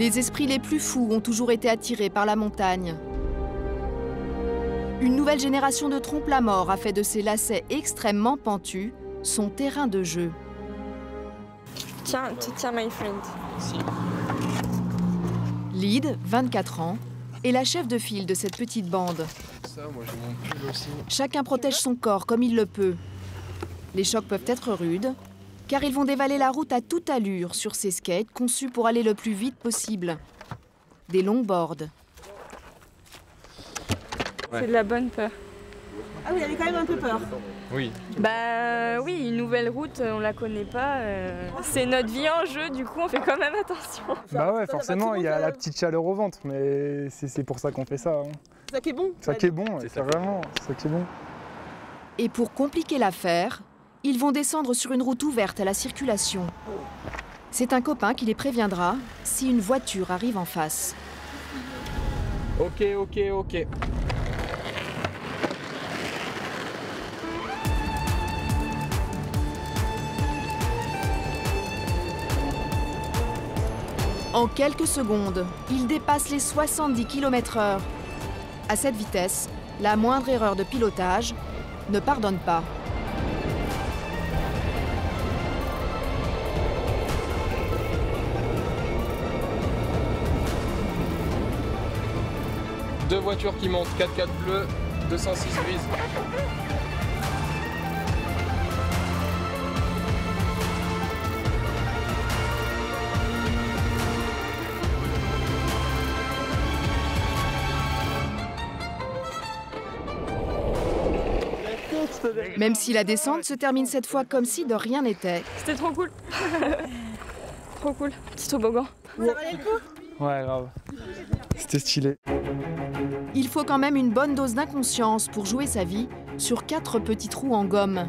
Les esprits les plus fous ont toujours été attirés par la montagne. Une nouvelle génération de trompe-la-mort a fait de ces lacets extrêmement pentus son terrain de jeu. Tiens, tu tiens, my friend. Lyd, 24 ans, est la chef de file de cette petite bande. Ça, moi j'ai mon pull aussi. Chacun protège son corps comme il le peut. Les chocs peuvent être rudes, car ils vont dévaler la route à toute allure sur ces skates conçus pour aller le plus vite possible. Des longboards. C'est de la bonne peur. Ah oui, elle avait quand même un peu peur. Oui. Bah oui, une nouvelle route, on la connaît pas. euh, C'est notre vie en jeu, du coup on fait quand même attention. Bah ouais, forcément, il y a la petite chaleur au ventre, mais c'est c'est pour ça qu'on fait ça. hein. C'est ça qui est bon. Ça qui est bon, ouais, C'est c'est ça qui est bon. Et pour compliquer l'affaire, ils vont descendre sur une route ouverte à la circulation. C'est un copain qui les préviendra si une voiture arrive en face. Ok, ok, ok. En quelques secondes, ils dépassent les 70 km/h. À cette vitesse, la moindre erreur de pilotage ne pardonne pas. Deux voitures qui montent, 4x4 bleu, 206 grise. Même si la descente se termine cette fois comme si de rien n'était. C'était trop cool. trop cool. Petit toboggan. Ça valait le coup? Ouais, grave. C'était stylé. Il faut quand même une bonne dose d'inconscience pour jouer sa vie sur quatre petits trous en gomme.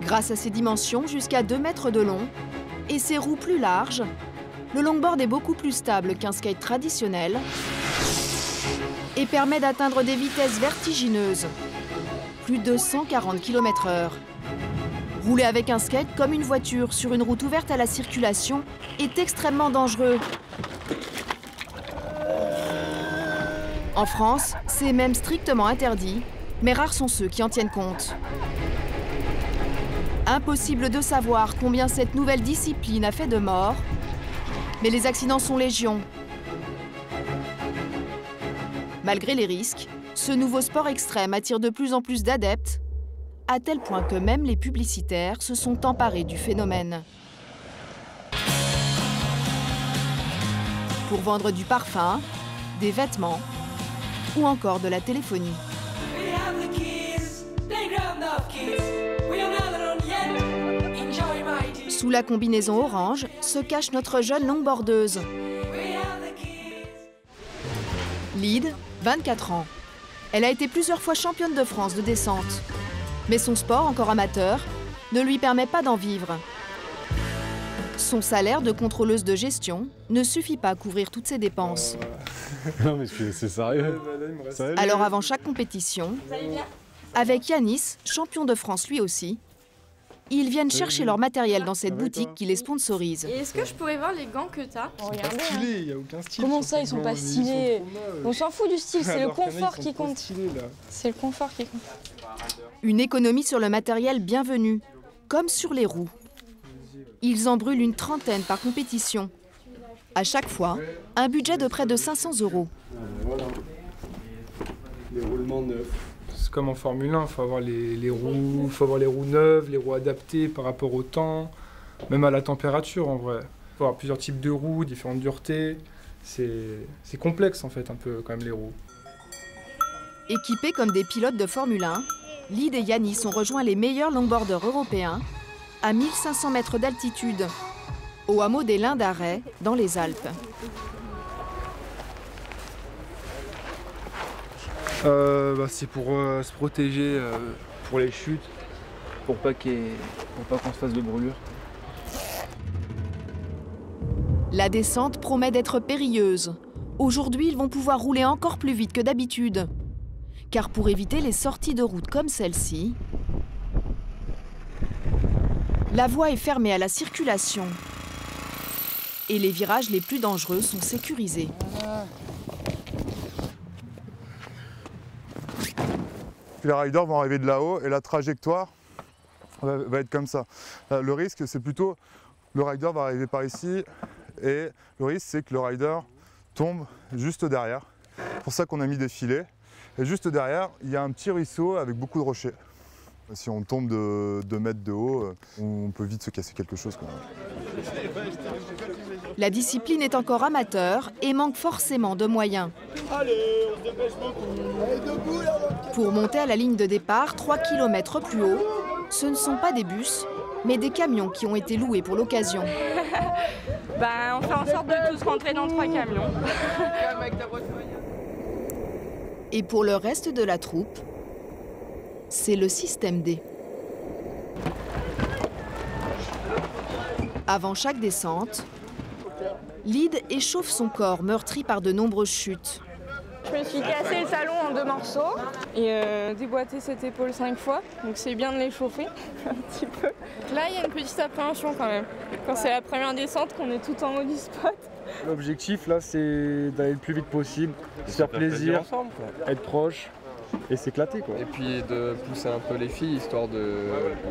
Grâce à ses dimensions jusqu'à 2 mètres de long et ses roues plus larges, le longboard est beaucoup plus stable qu'un skate traditionnel et permet d'atteindre des vitesses vertigineuses, plus de 140 km/h. Rouler avec un skate comme une voiture sur une route ouverte à la circulation est extrêmement dangereux. En France, c'est même strictement interdit, mais rares sont ceux qui en tiennent compte. Impossible de savoir combien cette nouvelle discipline a fait de morts, mais les accidents sont légion. Malgré les risques, ce nouveau sport extrême attire de plus en plus d'adeptes, à tel point que même les publicitaires se sont emparés du phénomène. Pour vendre du parfum, des vêtements ou encore de la téléphonie. Sous la combinaison orange se cache notre jeune longboardeuse. Lyd, 24 ans. Elle a été plusieurs fois championne de France de descente. Mais son sport, encore amateur, ne lui permet pas d'en vivre. Son salaire de contrôleuse de gestion ne suffit pas à couvrir toutes ses dépenses. Non mais c'est c'est sérieux. Sérieux Alors avant chaque compétition, avec Yanis, champion de France lui aussi, ils viennent chercher leur matériel dans cette boutique qui les sponsorise. Et est-ce que je pourrais voir les gants que t'as C'est pas stylé, il y a aucun style. Comment ça, ils sont gants, pas stylés. On s'en fout du style, c'est le confort qui compte. C'est le confort qui compte. Une économie sur le matériel bienvenue, comme sur les roues. Ils en brûlent une trentaine par compétition. À chaque fois, un budget de près de 500 euros. Voilà. Les roulements neufs. C'est comme en Formule 1, il faut avoir les, roues, faut avoir les roues neuves, les roues adaptées par rapport au temps, même à la température en vrai. Il faut avoir plusieurs types de roues, différentes duretés. C'est c'est complexe en fait un peu quand même les roues. Équipés comme des pilotes de Formule 1, Lyd et Yanis ont rejoint les meilleurs longboarders européens à 1500 mètres d'altitude, au hameau des Lins d'Arrêt, dans les Alpes. Euh, bah, c'est pour euh, se protéger euh, pour les chutes, pour pas qu'on se fasse de brûlure. La descente promet d'être périlleuse. Aujourd'hui, ils vont pouvoir rouler encore plus vite que d'habitude. Car pour éviter les sorties de route comme celle-ci, la voie est fermée à la circulation et les virages les plus dangereux sont sécurisés. Les riders vont arriver de là-haut et la trajectoire va, être comme ça. Euh, Le risque, c'est plutôt le rider va arriver par ici et le risque, c'est que le rider tombe juste derrière. C'est pour ça qu'on a mis des filets. Et juste derrière, il y a un petit ruisseau avec beaucoup de rochers. Si on tombe de 2 mètres de haut, euh, on peut vite se casser quelque chose. La discipline est encore amateur et manque forcément de moyens. Pour monter à la ligne de départ, 3 km plus haut, ce ne sont pas des bus, mais des camions qui ont été loués pour l'occasion. Bah, on fait en sorte de tous rentrer dans trois camions. Et pour le reste de la troupe, c'est le système D. Avant chaque descente, Lyd échauffe son corps meurtri par de nombreuses chutes. Je me suis cassé le talon en deux morceaux et euh, déboîté cette épaule cinq fois, donc c'est bien de l'échauffer un petit peu. Là, il y a une petite appréhension quand même. Quand c'est la première descente, qu'on est tout en mode spot. L'objectif là, c'est d'aller le plus vite possible, se faire plaisir, ensemble. être proche et s'éclater quoi. Et puis de pousser un peu les filles, histoire de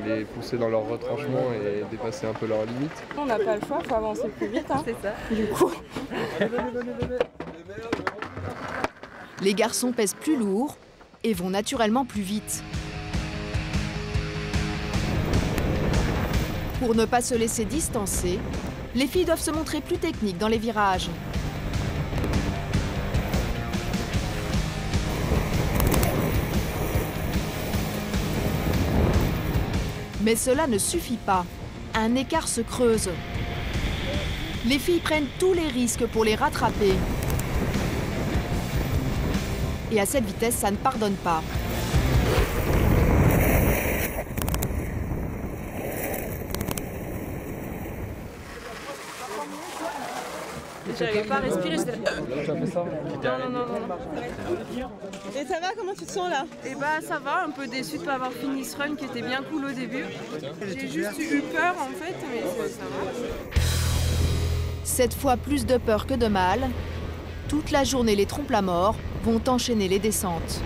les pousser dans leur retranchement et dépasser un peu leurs limites. On n'a pas le choix, faut avancer plus vite. C'est ça. Du coup, Les garçons pèsent plus lourd et vont naturellement plus vite. Pour ne pas se laisser distancer, les filles doivent se montrer plus techniques dans les virages. Mais cela ne suffit pas. Un écart se creuse. Les filles prennent tous les risques pour les rattraper. Et à cette vitesse, ça ne pardonne pas. J'arrivais pas à respirer, j'étais là. Tu as fait ça Non, non, non, non. Et ça va, comment tu te sens là Et bah ça va, un peu déçu de pas avoir fini ce run qui était bien cool au début. J'ai juste eu peur en fait, mais ça, va. Cette fois plus de peur que de mal, toute la journée les trompes la mort vont enchaîner les descentes.